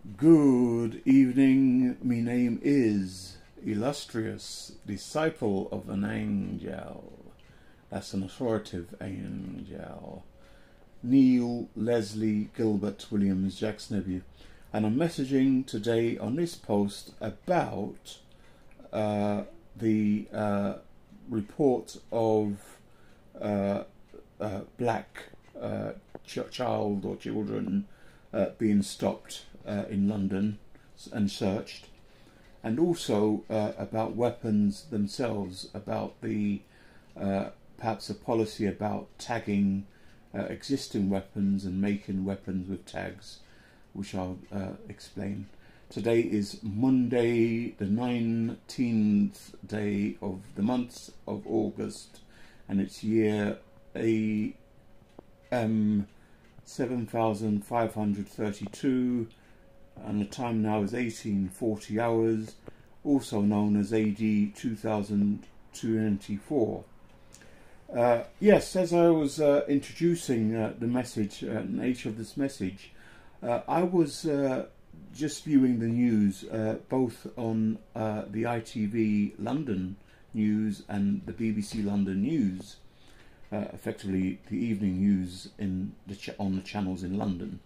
Good evening. My name is Illustrious Disciple of an Angel. That's an authoritative angel. Neil Leslie Gilbert Williams Jackson Nebby. And I'm messaging today on this post about uh, the uh, report of uh, uh black uh, ch child or children uh, being stopped uh, in London and searched, and also uh, about weapons themselves, about the uh, perhaps a policy about tagging uh, existing weapons and making weapons with tags, which I'll uh, explain. Today is Monday, the 19th day of the month of August, and it's year A M 7532 and the time now is 1840 hours, also known as AD 2024. Uh, yes, as I was uh, introducing uh, the message, uh, nature of this message, uh, I was uh, just viewing the news both on the ITV London news and the BBC London news, effectively the evening news in the on the channels in London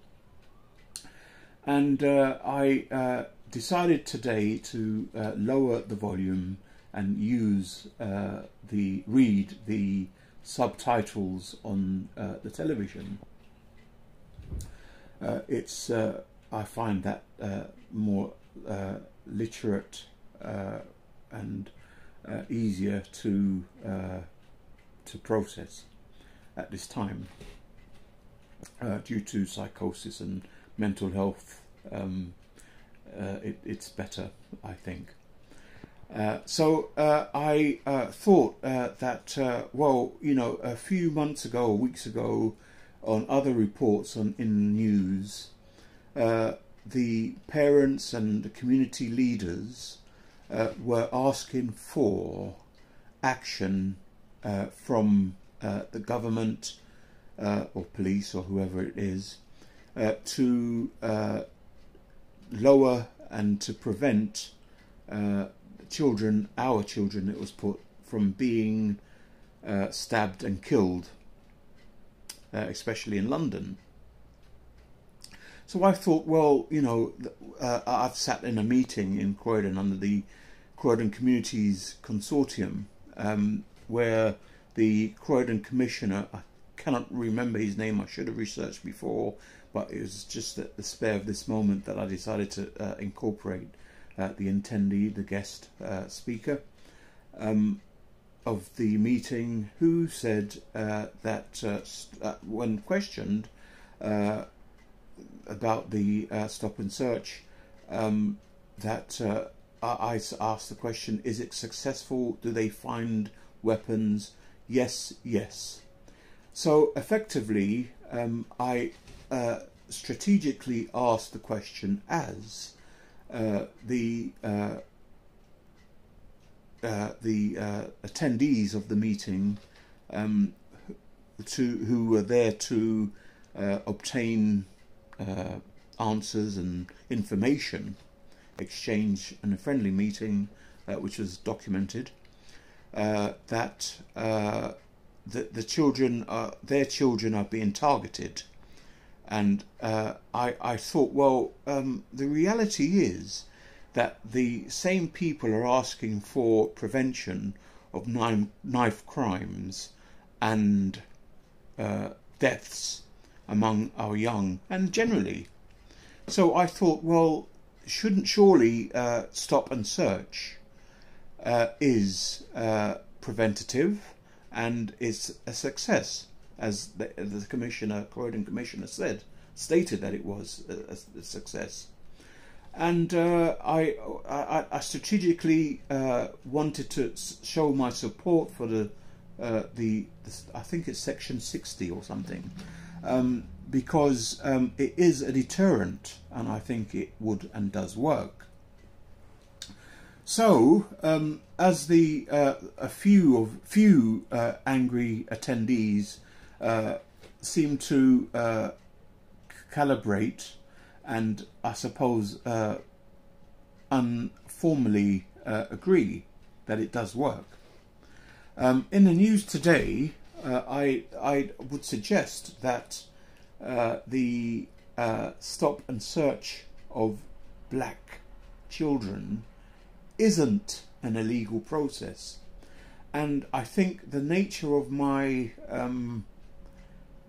and uh, I uh, decided today to uh, lower the volume and use uh, the read the subtitles on uh, the television. Uh, it's I find that more literate and easier to to process at this time due to psychosis and mental health, um, uh, it, it's better, I think. Uh, so uh, I uh, thought uh, that, uh, well, you know, a few months ago, weeks ago, on other reports on in the news, the parents and the community leaders were asking for action from the government or police or whoever it is uh, to uh, lower and to prevent uh, children, our children, it was put, from being uh, stabbed and killed, uh, especially in London. So I thought, well, you know, I've sat in a meeting in Croydon under the Croydon Communities Consortium, um, where the Croydon Commissioner, I cannot remember his name, I should have researched before, but it was just at the spare of this moment that I decided to uh, incorporate uh, the attendee, the guest uh, speaker um, of the meeting, who said uh, that uh, uh, when questioned about the stop and search, um, that I asked the question: Is it successful? Do they find weapons? Yes, yes. So effectively, um, I uh, strategically asked the question as uh, the uh, uh the uh, attendees of the meeting um, to who were there to obtain answers and information exchange in a friendly meeting which was documented that the, the children are their children are being targeted and uh, I, I thought, well, um, the reality is that the same people are asking for prevention of knife, crimes and uh, deaths among our young and generally. So I thought, well, shouldn't surely uh, stop and search uh, is uh, preventative and is a success as the, the commissioner, Croydon commissioner, said, stated that it was a, a success. And uh, I, I, I, strategically uh, wanted to show my support for the, uh, the, the, I think it's section 60 or something, um, because um, it is a deterrent, and I think it would and does work. So, um, as the uh, a few of few uh, angry attendees uh, seem to uh, calibrate and I suppose uh, unformally uh, agree that it does work. Um, in the news today, uh, I I would suggest that the stop and search of black children isn't an illegal process, and I think the nature of my um,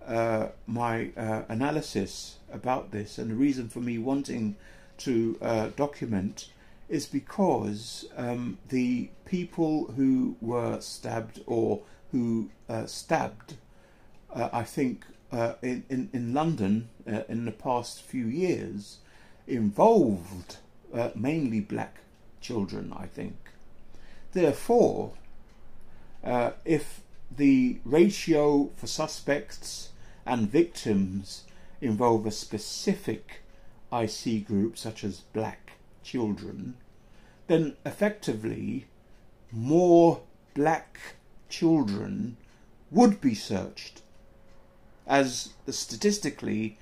uh, my uh, analysis about this and the reason for me wanting to uh, document is because um, the people who were stabbed or who uh, stabbed, uh, I think, uh, in, in, in London in the past few years involved mainly black children, I think. Therefore, if the ratio for suspects and victims involve a specific IC group, such as black children, then effectively more black children would be searched, as statistically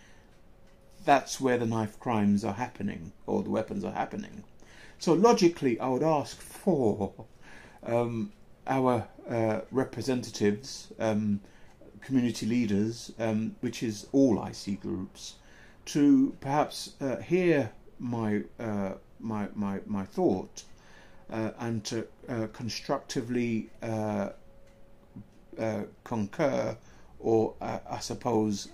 that's where the knife crimes are happening or the weapons are happening. So logically, I would ask for um, our uh, representatives, um, community leaders, um, which is all IC groups, to perhaps uh, hear my uh, my my my thought uh, and to uh, constructively uh, uh, concur or I suppose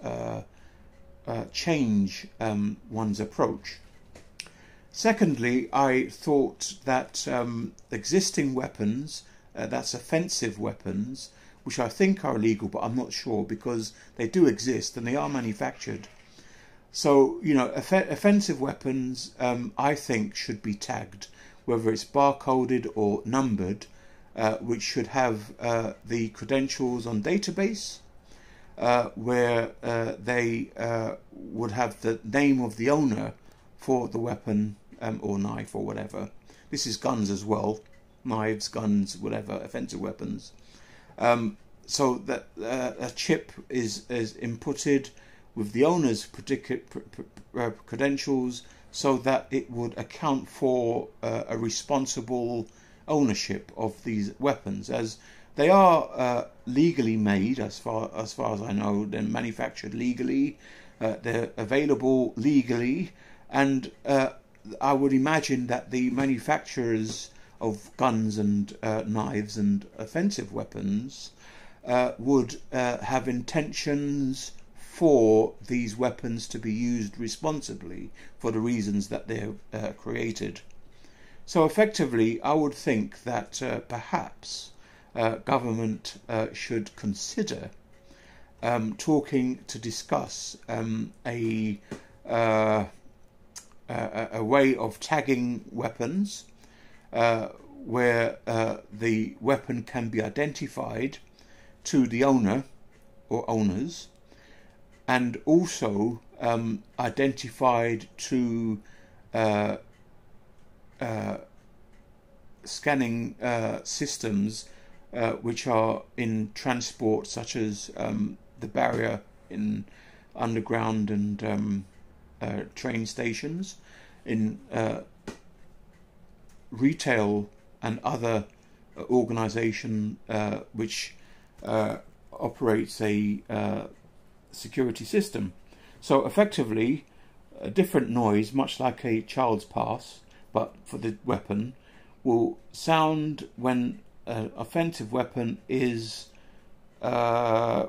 change um, one's approach. Secondly, I thought that um, existing weapons, that's offensive weapons, which I think are illegal, but I'm not sure because they do exist and they are manufactured so, you know, off- offensive weapons, um, I think, should be tagged, whether it's barcoded or numbered, uh, which should have uh, the credentials on database, uh, where uh, they uh, would have the name of the owner for the weapon um, or knife or whatever. This is guns as well, knives, guns, whatever, offensive weapons. Um, so that uh, a chip is is inputted with the owner's uh, credentials so that it would account for uh, a responsible ownership of these weapons. As they are uh, legally made as far as far as I know they're manufactured legally uh, they're available legally and uh, I would imagine that the manufacturers of guns and uh, knives and offensive weapons would have intentions for these weapons to be used responsibly for the reasons that they're uh, created. So effectively, I would think that uh, perhaps uh, government uh, should consider um, talking to discuss um, a, uh, a, a way of tagging weapons uh, where the weapon can be identified to the owner or owners and also um, identified to uh, uh, scanning uh, systems uh, which are in transport, such as um, the barrier in underground and um, uh, train stations, in uh, retail and other organisation which operates a security system. So effectively, a different noise, much like a child's pass, but for the weapon, will sound when an offensive weapon is uh,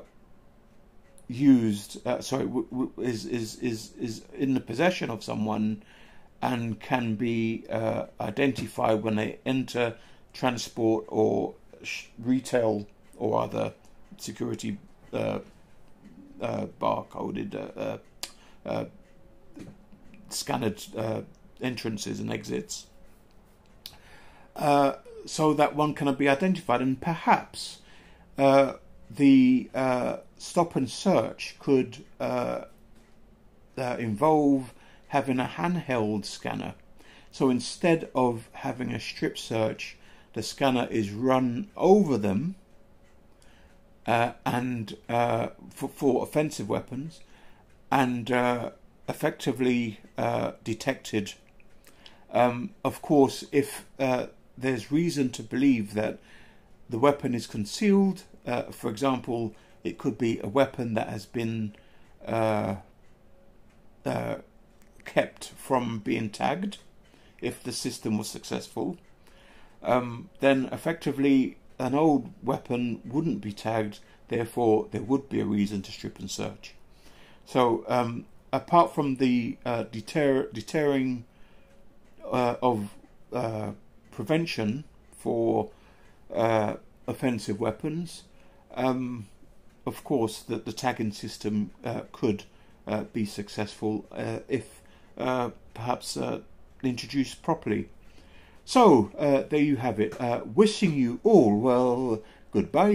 used. Uh, sorry, w- w- is is is is in the possession of someone, and can be uh, identified when they enter transport or sh- retail or other security uh, uh, barcoded, uh, uh, scanned entrances and exits, so that one can be identified, and perhaps the stop and search could involve having a handheld scanner. So instead of having a strip search, the scanner is run over them uh, and uh, for, for, offensive weapons, and uh, effectively detected. Um, of course, if there's reason to believe that the weapon is concealed, for example, it could be a weapon that has been uh, uh, from being tagged if the system was successful. Um, then effectively an old weapon wouldn't be tagged, therefore there would be a reason to strip and search. So um, apart from the uh, deter deterring uh, of uh, prevention for uh, offensive weapons, um, of course, that the tagging system uh, could uh, be successful if perhaps uh, introduced properly. So, uh, there you have it. wishing you all well. Goodbye.